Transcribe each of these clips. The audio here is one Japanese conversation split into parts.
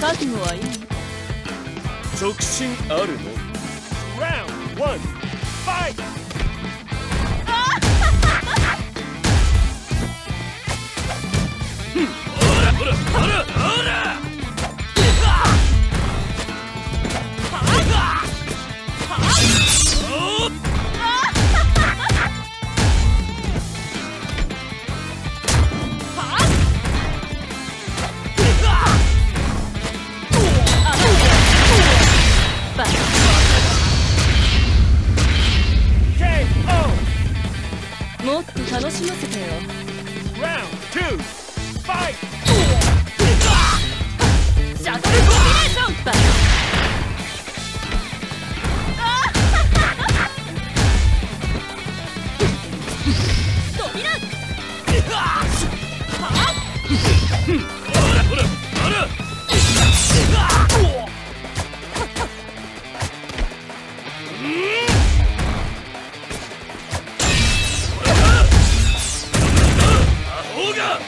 覚悟はいい直進あるの？Round 1 Fight! もっと楽しませてよ。Round 2 Fight! シャトルコンビネーションバ飛びなほ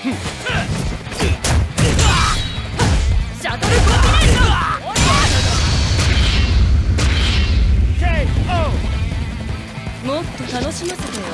もっと楽しませてよ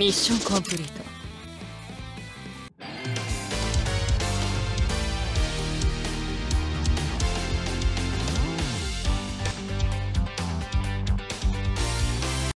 ミッションコンプリート。